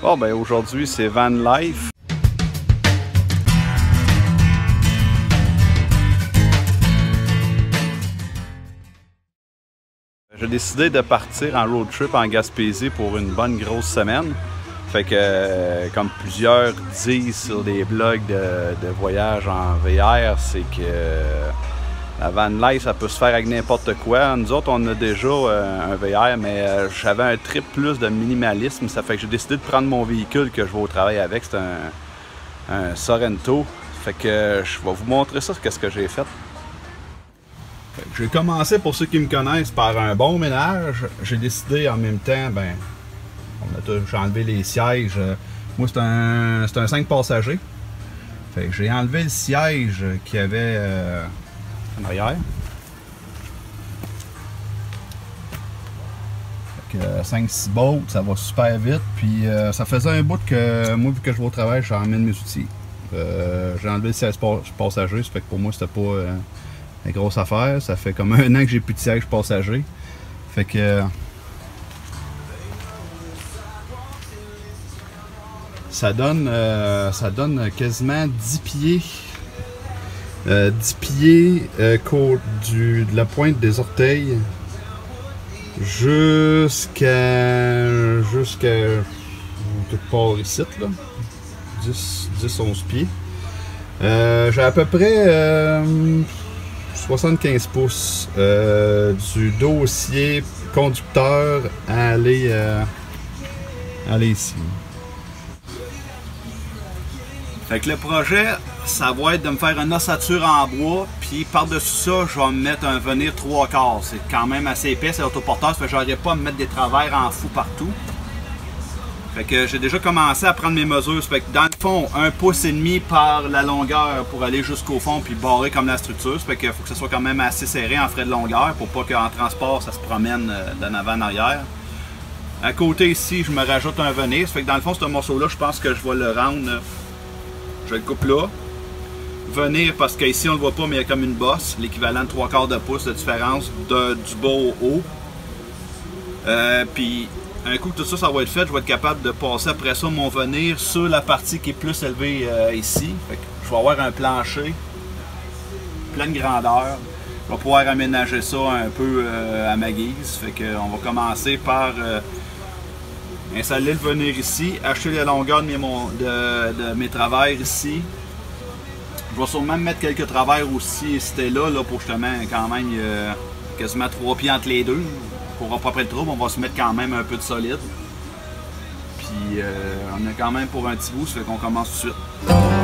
Bon, ben aujourd'hui, c'est Van Life. J'ai décidé de partir en road trip en Gaspésie pour une bonne grosse semaine. Fait que, euh, comme plusieurs disent sur des blogs de, de voyage en VR, c'est que euh, la van life, ça peut se faire avec n'importe quoi. Nous autres, on a déjà euh, un VR, mais euh, j'avais un trip plus de minimalisme. Ça fait que j'ai décidé de prendre mon véhicule que je vais au travail avec. C'est un, un Sorento. Fait que je vais vous montrer ça, qu'est-ce que j'ai fait. J'ai commencé, pour ceux qui me connaissent, par un bon ménage. J'ai décidé en même temps, ben, j'ai enlevé les sièges. Moi, c'est un, un 5 passagers. Fait que j'ai enlevé le siège qu'il y avait euh, en arrière. Fait que 5-6 bottes, ça va super vite. Puis euh, ça faisait un bout que moi, vu que je vais au travail, j'emmène mes outils. Euh, j'ai enlevé le siège passager, ça fait que pour moi, c'était pas euh, une grosse affaire. Ça fait comme un an que j'ai plus de siège passager. Fait que. Ça donne, ça donne quasiment 10 pieds. Euh, 10 pieds euh, qu'au- du, de la pointe des orteils jusqu'à. jusqu'à. quelque part ici, là. 10, 10 11 pieds. Euh, j'ai à peu près euh, 75 pouces euh, du dossier conducteur à euh, à aller ici. Fait que le projet, ça va être de me faire une ossature en bois, puis par-dessus ça, je vais me mettre un venir trois quarts. C'est quand même assez épais, c'est autoporteur, ça fait que j'aurais pas à me mettre des travers en fou partout. Fait que j'ai déjà commencé à prendre mes mesures. Fait que dans le fond, un pouce et demi par la longueur pour aller jusqu'au fond puis barrer comme la structure. Fait qu'il faut que ce soit quand même assez serré en frais de longueur pour pas qu'en transport ça se promène euh, d'en avant en arrière. À côté ici, je me rajoute un venir. Ça fait que dans le fond, ce morceau-là, je pense que je vais le rendre. Je le coupe là. Venir parce qu'ici on le voit pas, mais il y a comme une bosse, l'équivalent de 3 quarts de pouce de différence de- du bas au haut. Euh, puis un coup que tout ça, ça va être fait, je vais être capable de passer après ça mon venir sur la partie qui est plus élevée euh, ici. Fait que je vais avoir un plancher, pleine grandeur. Je vais pouvoir aménager ça un peu euh, à ma guise. Fait on va commencer par euh, installer le venir ici, acheter la longueur de mes, de, mes travers ici. Je vais sûrement mettre quelques travers aussi, c'était là, là, pour justement quand même a quasiment trois pieds entre les deux. Pour pas près le trouble, on va se mettre quand même un peu de solide. Puis euh, on a quand même pour un petit bout, ça fait qu'on commence tout de suite.